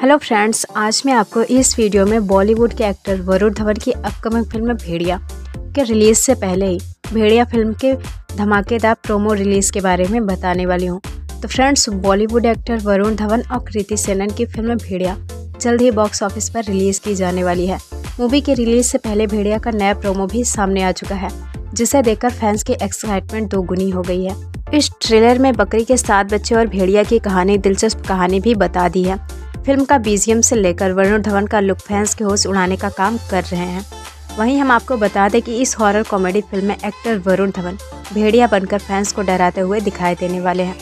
Hello friends आज मैं आपको इस वीडियो में बॉलीवुड के एक्टर वरुण धवन की अपकमिंग फ़िल्म भेड़िया के रिलीज़ से पहले ही भेड़िया फ़िल्म के धमाकेदार प्रोमो रिलीज़ के बारे में बताने वाली हूँ। तो friends Bollywood actor Varun Dhawan और कृति सेनन की फ़िल्म भेड़िया जल्द ही बॉक्स ऑफ़िस पर रिलीज़ की जाने वाली है। मूवी के रिलीज़ से पहले भेड़िया का नया प्रोमो भी सामने आ चुका है, जिसे देखकर फैंस की एक्साइटमेंट दोगुनी हो गई है। इस ट्रेलर में बकरी के सात बच्चे और भेड़िया की कहानी, दिलचस्प कहानी भी बता दी है। फ़िल्म का बीजीएम से लेकर वरुण धवन का लुक फैंस के होश उड़ाने का काम कर रहे हैं। वहीं हम आपको बता दें कि इस हॉरर कॉमेडी फ़िल्म में एक्टर वरुण धवन भेड़िया बनकर फैंस को डराते हुए दिखाई देने वाले हैं।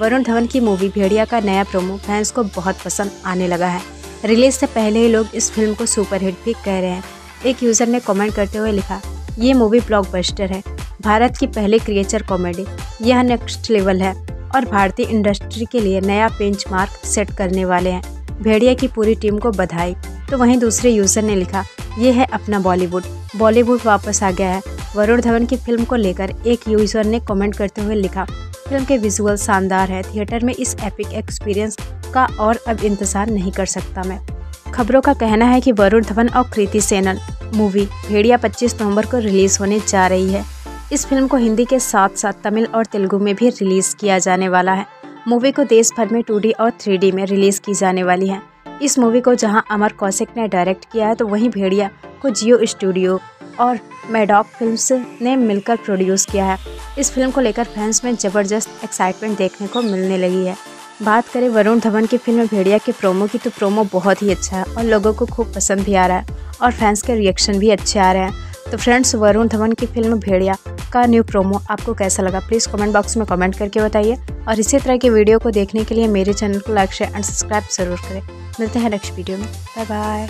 वरुण धवन की मूवी भेड़िया का नया प्रोमो फैंस को बहुत पसंद आने लगा है। रिलीज़ से पहले ही लोग इस फ़िल्म को सुपरहिट भी कह रहे हैं। एक यूज़र ने कमेंट करते हुए लिखा, ये मूवी ब्लॉकबस्टर है। भारत की पहली क्रिएचर कॉमेडी यह नेक्स्ट लेवल है और भारतीय इंडस्ट्री के लिए नया बेंचमार्क सेट करने वाले हैं। भेड़िया की पूरी टीम को बधाई। तो वहीं दूसरे यूज़र ने लिखा, ये है अपना बॉलीवुड। बॉलीवुड वापस आ गया है। वरुण धवन की फ़िल्म को लेकर एक यूज़र ने कमेंट करते हुए लिखा, फ़िल्म के विजुअल शानदार है। थिएटर में इस एपिक एक्सपीरियंस का और अब इंतज़ार नहीं कर सकता मैं। खबरों का कहना है कि वरुण धवन और कृति सेनन, मूवी भेड़िया 25 नवंबर को रिलीज़ होने जा रही है। इस फ़िल्म को हिंदी के साथ साथ तमिल और तेलुगु में भी रिलीज़ किया जाने वाला है। मूवी को देश भर में 2D और 3D में रिलीज़ की जाने वाली है। इस मूवी को जहाँ अमर कौशिक ने डायरेक्ट किया है तो वहीं भेड़िया को जियो स्टूडियो और मेडॉक फिल्म्स ने मिलकर प्रोड्यूस किया है। इस फ़िल्म को लेकर फैंस में ज़बरदस्त एक्साइटमेंट देखने को मिलने लगी है। बात करें वरुण धवन की फ़िल्म भेड़िया के प्रोमो की तो प्रोमो बहुत ही अच्छा है और लोगों को खूब पसंद भी आ रहा है और फैंस के रिएक्शन भी अच्छे आ रहे हैं। तो फ्रेंड्स, वरुण धवन की फ़िल्म भेड़िया का न्यू प्रोमो आपको कैसा लगा? प्लीज़ कमेंट बॉक्स में कमेंट करके बताइए। और इसी तरह के वीडियो को देखने के लिए मेरे चैनल को लाइक शेयर एंड सब्सक्राइब ज़रूर करें। मिलते हैं नेक्स्ट वीडियो में। Bye bye